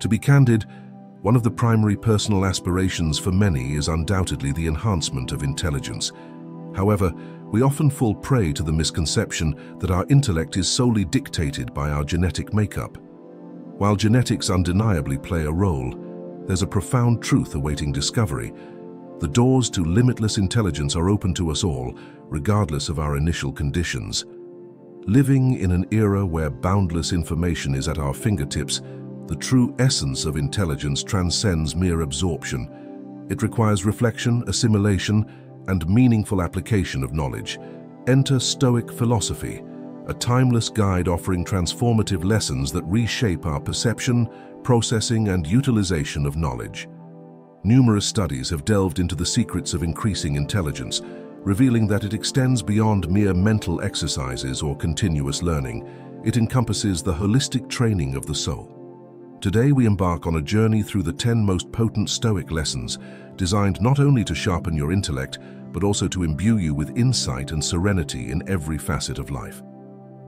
To be candid, one of the primary personal aspirations for many is undoubtedly the enhancement of intelligence. However, we often fall prey to the misconception that our intellect is solely dictated by our genetic makeup. While genetics undeniably play a role, there's a profound truth awaiting discovery. The doors to limitless intelligence are open to us all, regardless of our initial conditions. Living in an era where boundless information is at our fingertips, the true essence of intelligence transcends mere absorption. It requires reflection, assimilation, and meaningful application of knowledge. Enter Stoic philosophy, a timeless guide offering transformative lessons that reshape our perception, processing, and utilization of knowledge. Numerous studies have delved into the secrets of increasing intelligence, revealing that it extends beyond mere mental exercises or continuous learning. It encompasses the holistic training of the soul. Today we embark on a journey through the 10 most potent Stoic lessons, designed not only to sharpen your intellect, but also to imbue you with insight and serenity in every facet of life.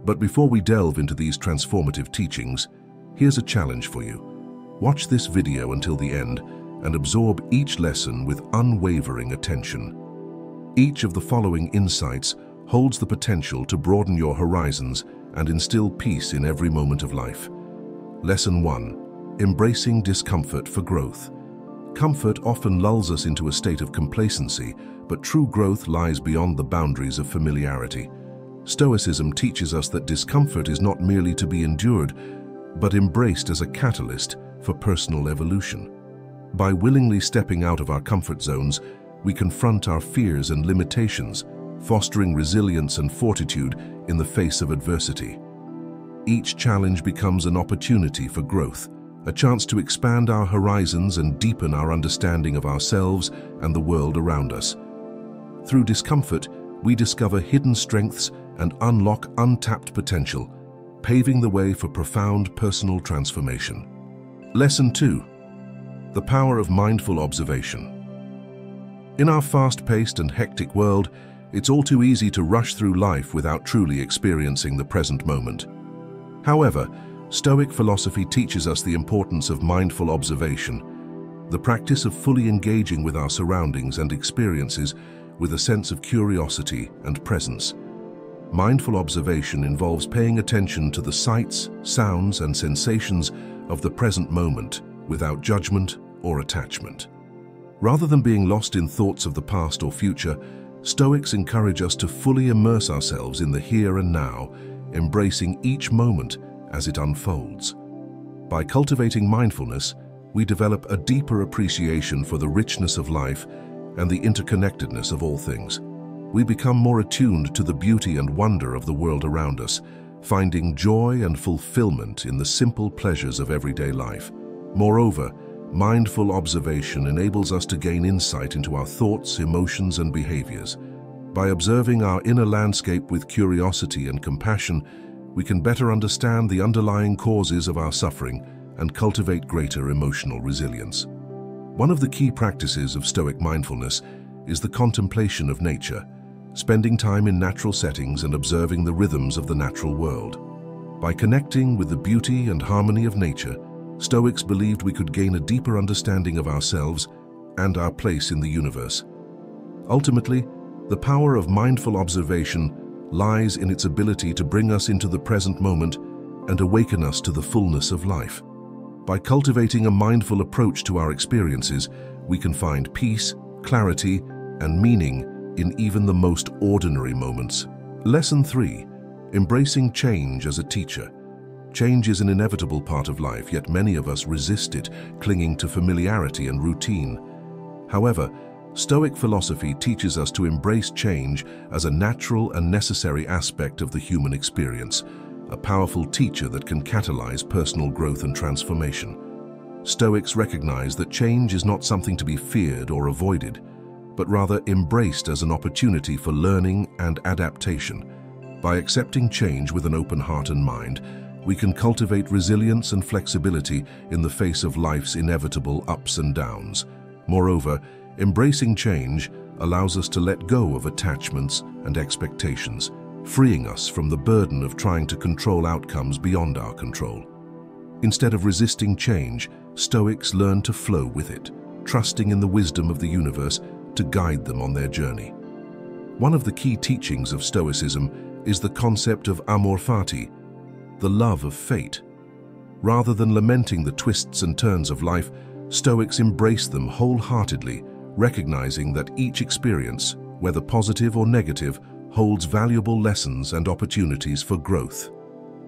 But before we delve into these transformative teachings, here's a challenge for you. Watch this video until the end and absorb each lesson with unwavering attention. Each of the following insights holds the potential to broaden your horizons and instill peace in every moment of life. Lesson 1. Embracing discomfort for growth. Comfort often lulls us into a state of complacency, but true growth lies beyond the boundaries of familiarity. Stoicism teaches us that discomfort is not merely to be endured, but embraced as a catalyst for personal evolution. By willingly stepping out of our comfort zones, we confront our fears and limitations, fostering resilience and fortitude in the face of adversity. Each challenge becomes an opportunity for growth, a chance to expand our horizons and deepen our understanding of ourselves and the world around us. Through discomfort, we discover hidden strengths and unlock untapped potential, paving the way for profound personal transformation. Lesson 2. The Power of Mindful Observation In our fast-paced and hectic world, it's all too easy to rush through life without truly experiencing the present moment. However, Stoic philosophy teaches us the importance of mindful observation, the practice of fully engaging with our surroundings and experiences with a sense of curiosity and presence. Mindful observation involves paying attention to the sights, sounds and sensations of the present moment without judgment or attachment. Rather than being lost in thoughts of the past or future, Stoics encourage us to fully immerse ourselves in the here and now embracing each moment as it unfolds. By cultivating mindfulness, we develop a deeper appreciation for the richness of life and the interconnectedness of all things. We become more attuned to the beauty and wonder of the world around us, finding joy and fulfillment in the simple pleasures of everyday life. Moreover, mindful observation enables us to gain insight into our thoughts, emotions, and behaviors. By observing our inner landscape with curiosity and compassion, we can better understand the underlying causes of our suffering and cultivate greater emotional resilience. One of the key practices of Stoic mindfulness is the contemplation of nature, spending time in natural settings and observing the rhythms of the natural world. By connecting with the beauty and harmony of nature, Stoics believed we could gain a deeper understanding of ourselves and our place in the universe. Ultimately, the power of mindful observation lies in its ability to bring us into the present moment and awaken us to the fullness of life. By cultivating a mindful approach to our experiences, we can find peace, clarity, and meaning in even the most ordinary moments. Lesson 3. Embracing change as a teacher. Change is an inevitable part of life, yet many of us resist it, clinging to familiarity and routine. However, Stoic philosophy teaches us to embrace change as a natural and necessary aspect of the human experience, a powerful teacher that can catalyze personal growth and transformation. Stoics recognize that change is not something to be feared or avoided, but rather embraced as an opportunity for learning and adaptation. By accepting change with an open heart and mind, we can cultivate resilience and flexibility in the face of life's inevitable ups and downs. Moreover, Embracing change allows us to let go of attachments and expectations, freeing us from the burden of trying to control outcomes beyond our control. Instead of resisting change, Stoics learn to flow with it, trusting in the wisdom of the universe to guide them on their journey. One of the key teachings of Stoicism is the concept of amor fati, the love of fate. Rather than lamenting the twists and turns of life, Stoics embrace them wholeheartedly, recognizing that each experience, whether positive or negative, holds valuable lessons and opportunities for growth.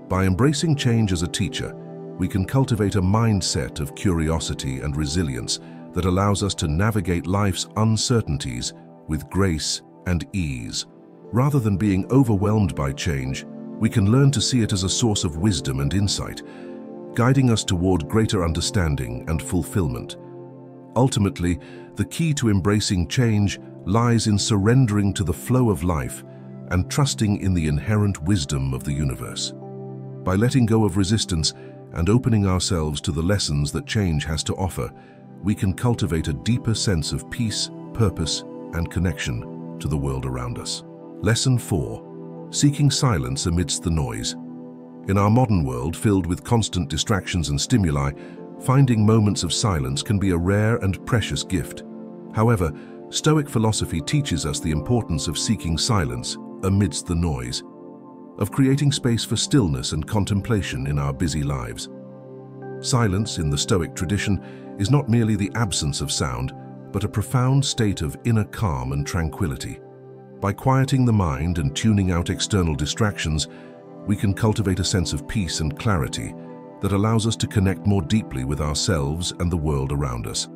By embracing change as a teacher, we can cultivate a mindset of curiosity and resilience that allows us to navigate life's uncertainties with grace and ease. Rather than being overwhelmed by change, we can learn to see it as a source of wisdom and insight, guiding us toward greater understanding and fulfillment. Ultimately, the key to embracing change lies in surrendering to the flow of life and trusting in the inherent wisdom of the universe. By letting go of resistance and opening ourselves to the lessons that change has to offer, we can cultivate a deeper sense of peace, purpose, and connection to the world around us. Lesson 4. Seeking silence amidst the noise. In our modern world, filled with constant distractions and stimuli, finding moments of silence can be a rare and precious gift. However, Stoic philosophy teaches us the importance of seeking silence amidst the noise, of creating space for stillness and contemplation in our busy lives. Silence in the Stoic tradition is not merely the absence of sound, but a profound state of inner calm and tranquility. By quieting the mind and tuning out external distractions, we can cultivate a sense of peace and clarity that allows us to connect more deeply with ourselves and the world around us.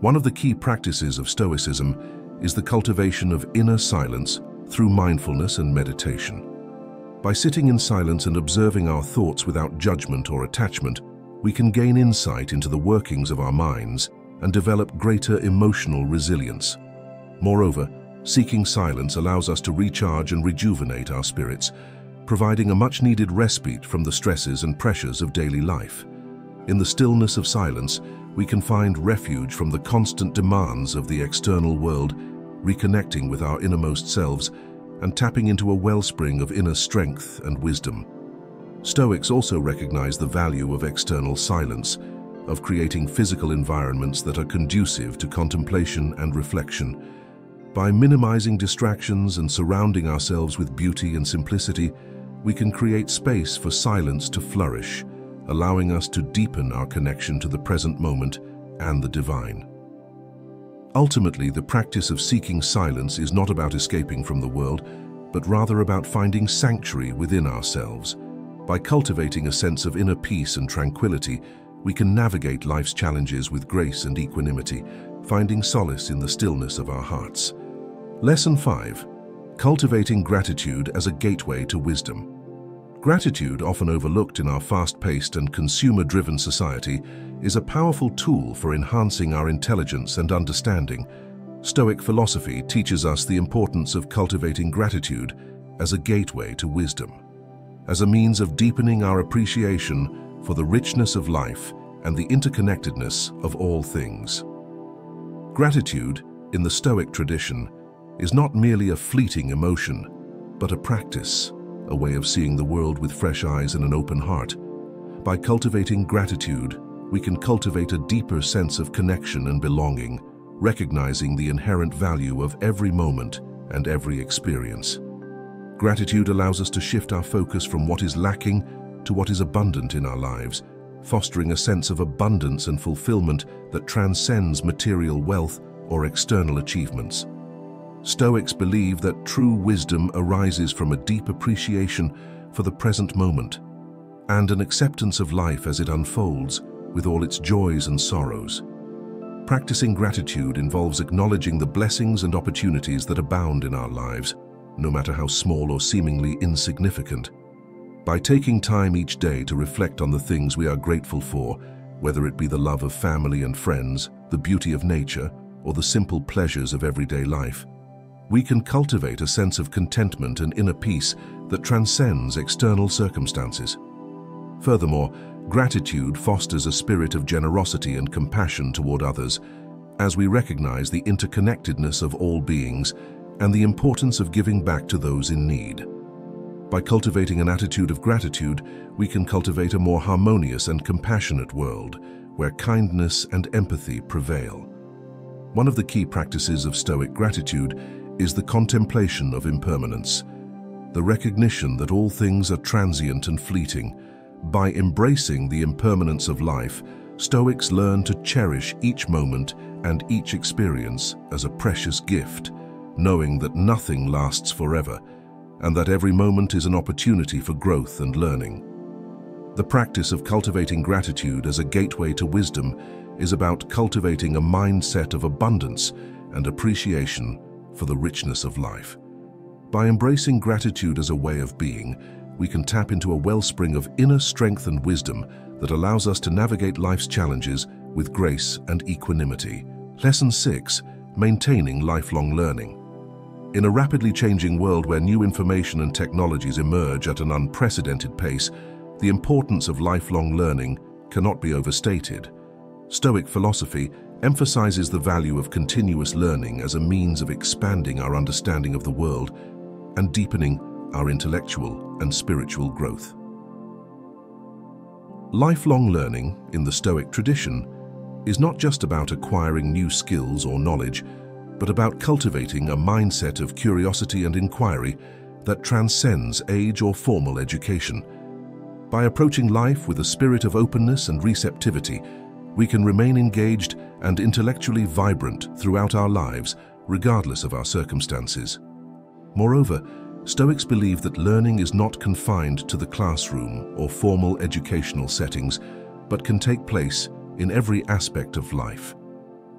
One of the key practices of Stoicism is the cultivation of inner silence through mindfulness and meditation. By sitting in silence and observing our thoughts without judgment or attachment, we can gain insight into the workings of our minds and develop greater emotional resilience. Moreover, seeking silence allows us to recharge and rejuvenate our spirits, providing a much-needed respite from the stresses and pressures of daily life. In the stillness of silence, we can find refuge from the constant demands of the external world, reconnecting with our innermost selves and tapping into a wellspring of inner strength and wisdom. Stoics also recognize the value of external silence, of creating physical environments that are conducive to contemplation and reflection. By minimizing distractions and surrounding ourselves with beauty and simplicity, we can create space for silence to flourish, allowing us to deepen our connection to the present moment and the divine. Ultimately, the practice of seeking silence is not about escaping from the world, but rather about finding sanctuary within ourselves. By cultivating a sense of inner peace and tranquility, we can navigate life's challenges with grace and equanimity, finding solace in the stillness of our hearts. Lesson 5. Cultivating gratitude as a gateway to wisdom. Gratitude, often overlooked in our fast-paced and consumer-driven society, is a powerful tool for enhancing our intelligence and understanding. Stoic philosophy teaches us the importance of cultivating gratitude as a gateway to wisdom, as a means of deepening our appreciation for the richness of life and the interconnectedness of all things. Gratitude, in the Stoic tradition, is not merely a fleeting emotion, but a practice, a way of seeing the world with fresh eyes and an open heart. By cultivating gratitude, we can cultivate a deeper sense of connection and belonging, recognizing the inherent value of every moment and every experience. Gratitude allows us to shift our focus from what is lacking to what is abundant in our lives, fostering a sense of abundance and fulfillment that transcends material wealth or external achievements. Stoics believe that true wisdom arises from a deep appreciation for the present moment and an acceptance of life as it unfolds with all its joys and sorrows. Practicing gratitude involves acknowledging the blessings and opportunities that abound in our lives, no matter how small or seemingly insignificant. By taking time each day to reflect on the things we are grateful for, whether it be the love of family and friends, the beauty of nature, or the simple pleasures of everyday life, we can cultivate a sense of contentment and inner peace that transcends external circumstances. Furthermore, gratitude fosters a spirit of generosity and compassion toward others, as we recognize the interconnectedness of all beings and the importance of giving back to those in need. By cultivating an attitude of gratitude, we can cultivate a more harmonious and compassionate world, where kindness and empathy prevail. One of the key practices of Stoic gratitude is the contemplation of impermanence, the recognition that all things are transient and fleeting. By embracing the impermanence of life, Stoics learn to cherish each moment and each experience as a precious gift, knowing that nothing lasts forever and that every moment is an opportunity for growth and learning. The practice of cultivating gratitude as a gateway to wisdom is about cultivating a mindset of abundance and appreciation for the richness of life. By embracing gratitude as a way of being, we can tap into a wellspring of inner strength and wisdom that allows us to navigate life's challenges with grace and equanimity. Lesson 6. Maintaining lifelong learning. In a rapidly changing world where new information and technologies emerge at an unprecedented pace, the importance of lifelong learning cannot be overstated. Stoic philosophy emphasizes the value of continuous learning as a means of expanding our understanding of the world and deepening our intellectual and spiritual growth. Lifelong learning, in the Stoic tradition, is not just about acquiring new skills or knowledge, but about cultivating a mindset of curiosity and inquiry that transcends age or formal education. By approaching life with a spirit of openness and receptivity, we can remain engaged and intellectually vibrant throughout our lives, regardless of our circumstances. Moreover, Stoics believe that learning is not confined to the classroom or formal educational settings, but can take place in every aspect of life.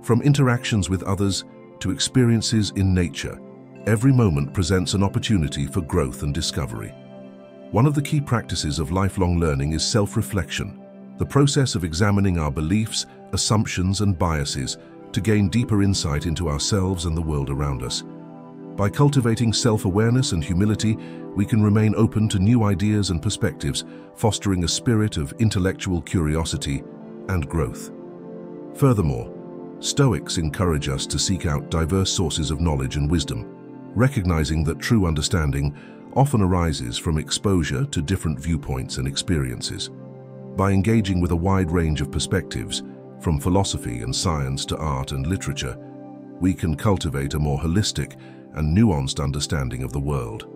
From interactions with others to experiences in nature, every moment presents an opportunity for growth and discovery. One of the key practices of lifelong learning is self-reflection, the process of examining our beliefs, assumptions and biases to gain deeper insight into ourselves and the world around us. By cultivating self-awareness and humility, we can remain open to new ideas and perspectives, fostering a spirit of intellectual curiosity and growth. Furthermore, Stoics encourage us to seek out diverse sources of knowledge and wisdom, recognizing that true understanding often arises from exposure to different viewpoints and experiences. By engaging with a wide range of perspectives, from philosophy and science to art and literature, we can cultivate a more holistic and nuanced understanding of the world.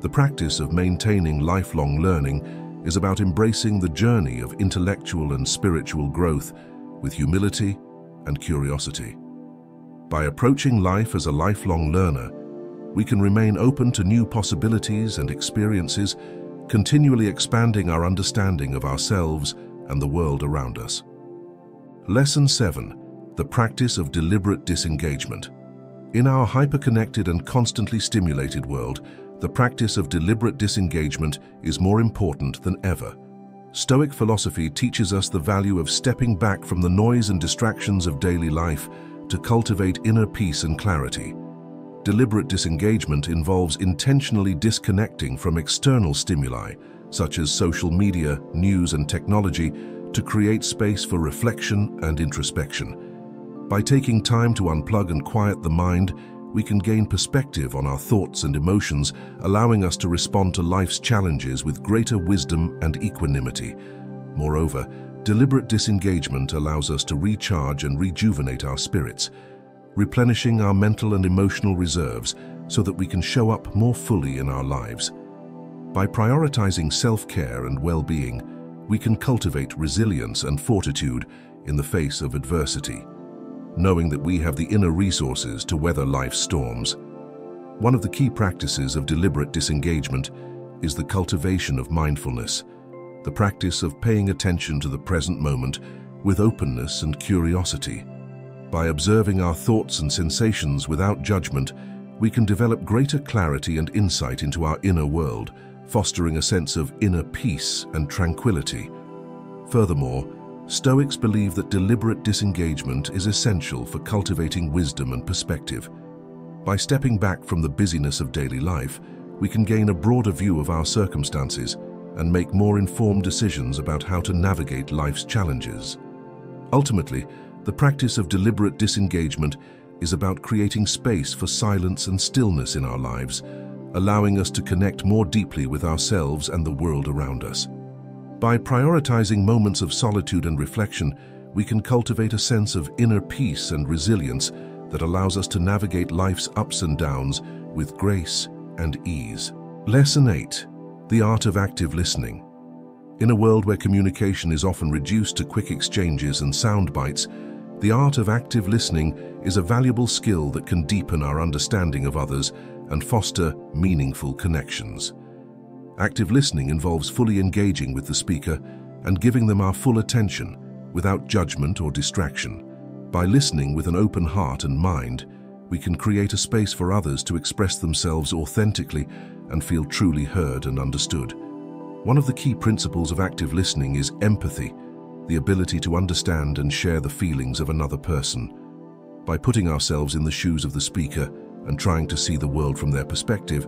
The practice of maintaining lifelong learning is about embracing the journey of intellectual and spiritual growth with humility and curiosity. By approaching life as a lifelong learner, we can remain open to new possibilities and experiences, continually expanding our understanding of ourselves and the world around us. Lesson 7. The practice of deliberate disengagement. In our hyper-connected and constantly stimulated world, the practice of deliberate disengagement is more important than ever. Stoic philosophy teaches us the value of stepping back from the noise and distractions of daily life to cultivate inner peace and clarity. Deliberate disengagement involves intentionally disconnecting from external stimuli, such as social media, news and technology, to create space for reflection and introspection. By taking time to unplug and quiet the mind, we can gain perspective on our thoughts and emotions, allowing us to respond to life's challenges with greater wisdom and equanimity. Moreover, deliberate disengagement allows us to recharge and rejuvenate our spirits, replenishing our mental and emotional reserves so that we can show up more fully in our lives. By prioritizing self-care and well-being, we can cultivate resilience and fortitude in the face of adversity knowing that we have the inner resources to weather life's storms. One of the key practices of deliberate disengagement is the cultivation of mindfulness, the practice of paying attention to the present moment with openness and curiosity. By observing our thoughts and sensations without judgment, we can develop greater clarity and insight into our inner world, fostering a sense of inner peace and tranquility. Furthermore, Stoics believe that deliberate disengagement is essential for cultivating wisdom and perspective. By stepping back from the busyness of daily life, we can gain a broader view of our circumstances and make more informed decisions about how to navigate life's challenges. Ultimately, the practice of deliberate disengagement is about creating space for silence and stillness in our lives, allowing us to connect more deeply with ourselves and the world around us. By prioritizing moments of solitude and reflection, we can cultivate a sense of inner peace and resilience that allows us to navigate life's ups and downs with grace and ease. Lesson 8. The Art of Active Listening. In a world where communication is often reduced to quick exchanges and sound bites, the art of active listening is a valuable skill that can deepen our understanding of others and foster meaningful connections. Active listening involves fully engaging with the speaker and giving them our full attention without judgment or distraction. By listening with an open heart and mind, we can create a space for others to express themselves authentically and feel truly heard and understood. One of the key principles of active listening is empathy, the ability to understand and share the feelings of another person. By putting ourselves in the shoes of the speaker and trying to see the world from their perspective,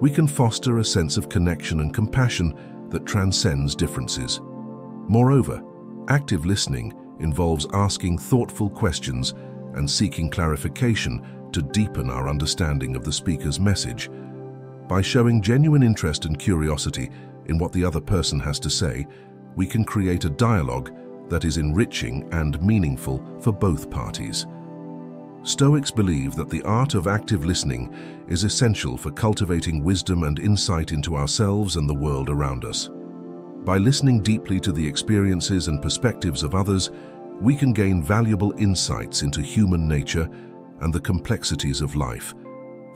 we can foster a sense of connection and compassion that transcends differences. Moreover, active listening involves asking thoughtful questions and seeking clarification to deepen our understanding of the speaker's message. By showing genuine interest and curiosity in what the other person has to say, we can create a dialogue that is enriching and meaningful for both parties. Stoics believe that the art of active listening is essential for cultivating wisdom and insight into ourselves and the world around us. By listening deeply to the experiences and perspectives of others, we can gain valuable insights into human nature and the complexities of life,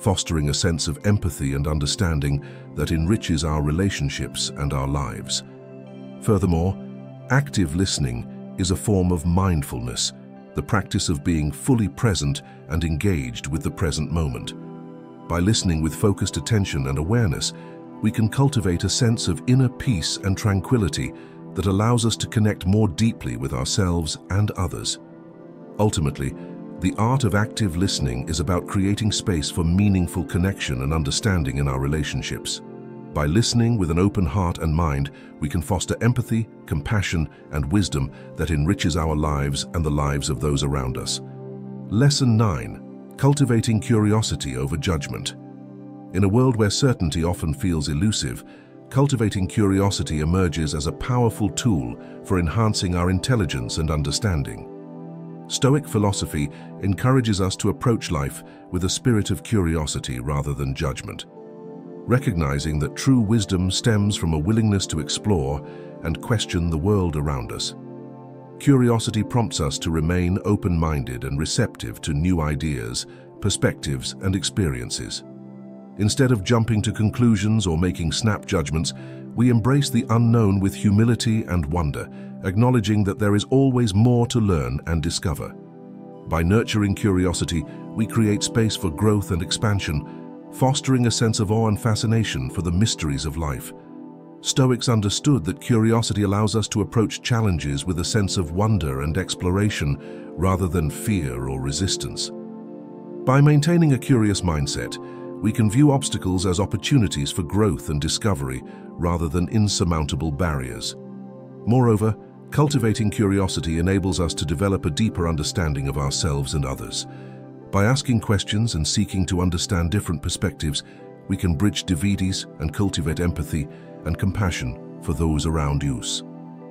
fostering a sense of empathy and understanding that enriches our relationships and our lives. Furthermore, active listening is a form of mindfulness, the practice of being fully present and engaged with the present moment. By listening with focused attention and awareness, we can cultivate a sense of inner peace and tranquility that allows us to connect more deeply with ourselves and others. Ultimately, the art of active listening is about creating space for meaningful connection and understanding in our relationships. By listening with an open heart and mind, we can foster empathy, compassion, and wisdom that enriches our lives and the lives of those around us. Lesson 9. Cultivating Curiosity over Judgment. In a world where certainty often feels elusive, cultivating curiosity emerges as a powerful tool for enhancing our intelligence and understanding. Stoic philosophy encourages us to approach life with a spirit of curiosity rather than judgment recognizing that true wisdom stems from a willingness to explore and question the world around us. Curiosity prompts us to remain open-minded and receptive to new ideas, perspectives, and experiences. Instead of jumping to conclusions or making snap judgments, we embrace the unknown with humility and wonder, acknowledging that there is always more to learn and discover. By nurturing curiosity, we create space for growth and expansion, fostering a sense of awe and fascination for the mysteries of life. Stoics understood that curiosity allows us to approach challenges with a sense of wonder and exploration rather than fear or resistance. By maintaining a curious mindset, we can view obstacles as opportunities for growth and discovery rather than insurmountable barriers. Moreover, cultivating curiosity enables us to develop a deeper understanding of ourselves and others, by asking questions and seeking to understand different perspectives, we can bridge divides and cultivate empathy and compassion for those around us.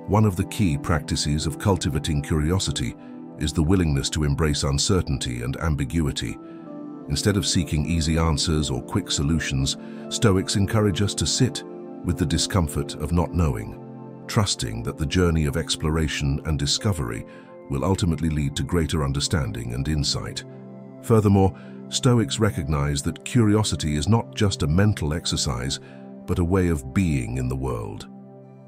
One of the key practices of cultivating curiosity is the willingness to embrace uncertainty and ambiguity. Instead of seeking easy answers or quick solutions, Stoics encourage us to sit with the discomfort of not knowing, trusting that the journey of exploration and discovery will ultimately lead to greater understanding and insight. Furthermore, Stoics recognize that curiosity is not just a mental exercise, but a way of being in the world.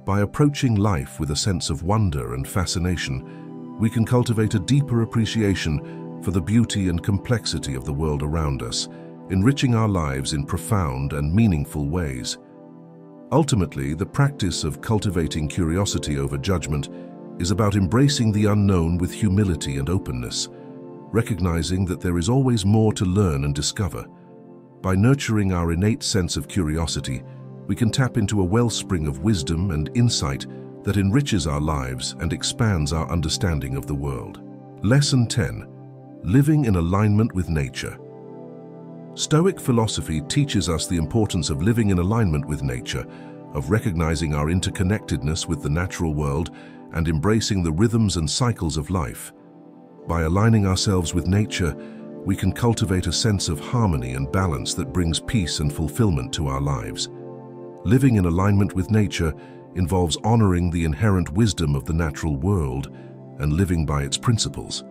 By approaching life with a sense of wonder and fascination, we can cultivate a deeper appreciation for the beauty and complexity of the world around us, enriching our lives in profound and meaningful ways. Ultimately, the practice of cultivating curiosity over judgment is about embracing the unknown with humility and openness, recognizing that there is always more to learn and discover. By nurturing our innate sense of curiosity, we can tap into a wellspring of wisdom and insight that enriches our lives and expands our understanding of the world. Lesson 10. Living in Alignment with Nature Stoic philosophy teaches us the importance of living in alignment with nature, of recognizing our interconnectedness with the natural world and embracing the rhythms and cycles of life. By aligning ourselves with nature, we can cultivate a sense of harmony and balance that brings peace and fulfillment to our lives. Living in alignment with nature involves honoring the inherent wisdom of the natural world and living by its principles.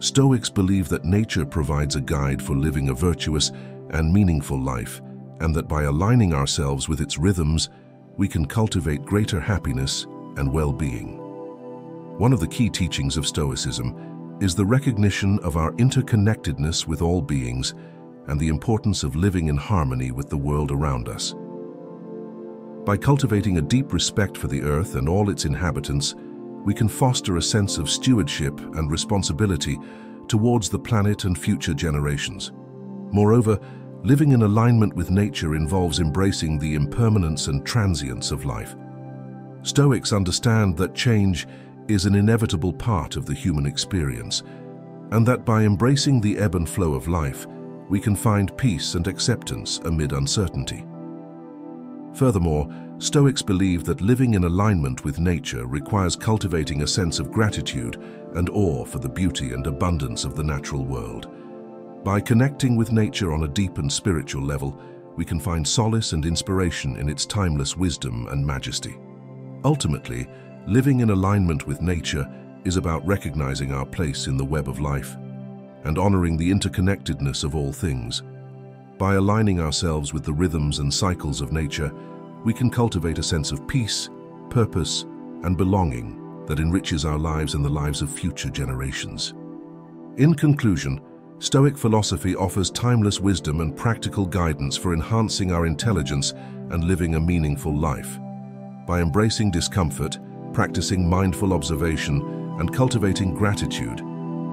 Stoics believe that nature provides a guide for living a virtuous and meaningful life, and that by aligning ourselves with its rhythms, we can cultivate greater happiness and well-being. One of the key teachings of Stoicism is the recognition of our interconnectedness with all beings and the importance of living in harmony with the world around us. By cultivating a deep respect for the earth and all its inhabitants, we can foster a sense of stewardship and responsibility towards the planet and future generations. Moreover, living in alignment with nature involves embracing the impermanence and transience of life. Stoics understand that change is an inevitable part of the human experience, and that by embracing the ebb and flow of life, we can find peace and acceptance amid uncertainty. Furthermore, Stoics believe that living in alignment with nature requires cultivating a sense of gratitude and awe for the beauty and abundance of the natural world. By connecting with nature on a deep and spiritual level, we can find solace and inspiration in its timeless wisdom and majesty. Ultimately, living in alignment with nature is about recognizing our place in the web of life and honoring the interconnectedness of all things. By aligning ourselves with the rhythms and cycles of nature, we can cultivate a sense of peace, purpose, and belonging that enriches our lives and the lives of future generations. In conclusion, Stoic philosophy offers timeless wisdom and practical guidance for enhancing our intelligence and living a meaningful life. By embracing discomfort, practicing mindful observation, and cultivating gratitude,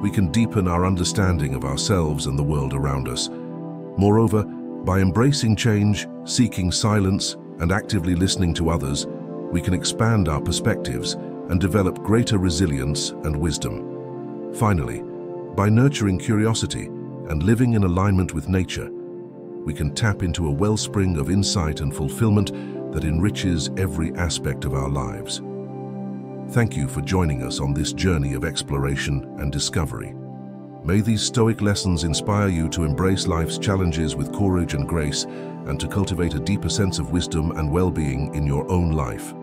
we can deepen our understanding of ourselves and the world around us. Moreover, by embracing change, seeking silence, and actively listening to others, we can expand our perspectives and develop greater resilience and wisdom. Finally, by nurturing curiosity and living in alignment with nature, we can tap into a wellspring of insight and fulfillment that enriches every aspect of our lives. Thank you for joining us on this journey of exploration and discovery. May these Stoic lessons inspire you to embrace life's challenges with courage and grace and to cultivate a deeper sense of wisdom and well-being in your own life.